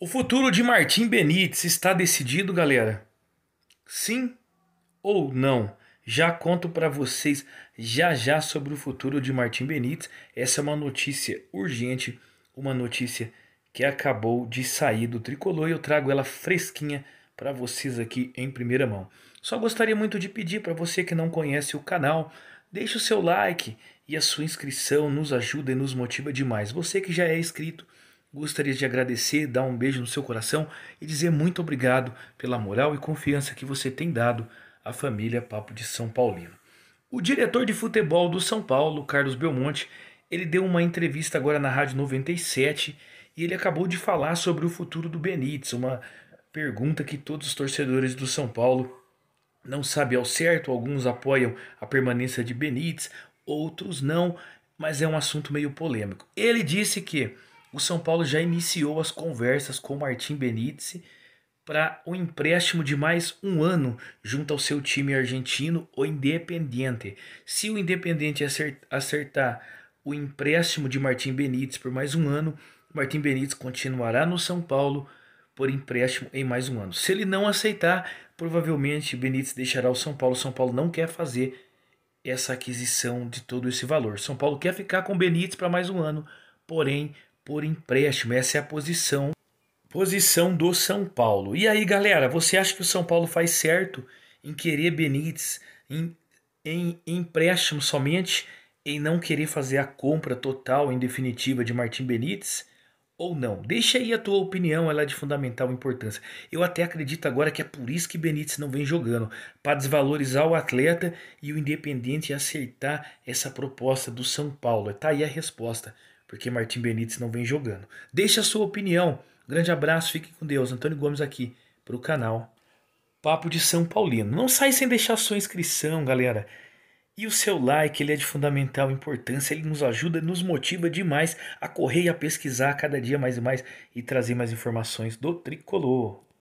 O futuro de Martim Benítez está decidido, galera? Sim ou não? Já conto para vocês já já sobre o futuro de Martim Benítez. Essa é uma notícia urgente, uma notícia que acabou de sair do tricolor e eu trago ela fresquinha para vocês aqui em primeira mão. Só gostaria muito de pedir para você que não conhece o canal, deixe o seu like e a sua inscrição nos ajuda e nos motiva demais. Você que já é inscrito, Gostaria de agradecer, dar um beijo no seu coração e dizer muito obrigado pela moral e confiança que você tem dado à família Papo de São Paulino. O diretor de futebol do São Paulo, Carlos Belmonte, ele deu uma entrevista agora na Rádio 97 e ele acabou de falar sobre o futuro do Benítez, uma pergunta que todos os torcedores do São Paulo não sabem ao certo, alguns apoiam a permanência de Benítez, outros não, mas é um assunto meio polêmico. Ele disse que o São Paulo já iniciou as conversas com Martim Benítez para o um empréstimo de mais um ano junto ao seu time argentino, o Independiente. Se o Independiente acertar o empréstimo de Martim Benítez por mais um ano, Martim Benítez continuará no São Paulo por empréstimo em mais um ano. Se ele não aceitar, provavelmente Benítez deixará o São Paulo. São Paulo não quer fazer essa aquisição de todo esse valor. São Paulo quer ficar com Benítez para mais um ano, porém por empréstimo. Essa é a posição posição do São Paulo. E aí, galera, você acha que o São Paulo faz certo em querer Benítez em, em, empréstimo somente, em não querer fazer a compra total em definitiva de Martim Benítez? Ou não? Deixa aí a tua opinião, ela é de fundamental importância. Eu até acredito agora que é por isso que Benítez não vem jogando, para desvalorizar o atleta e o Independente acertar essa proposta do São Paulo. Tá aí a resposta porque Martim Benítez não vem jogando. Deixe a sua opinião. Grande abraço, fique com Deus. Antônio Gomes aqui para o canal Papo de São Paulino. Não sai sem deixar sua inscrição, galera. E o seu like, ele é de fundamental importância, ele nos ajuda, nos motiva demais a correr e a pesquisar cada dia mais e mais e trazer mais informações do tricolor.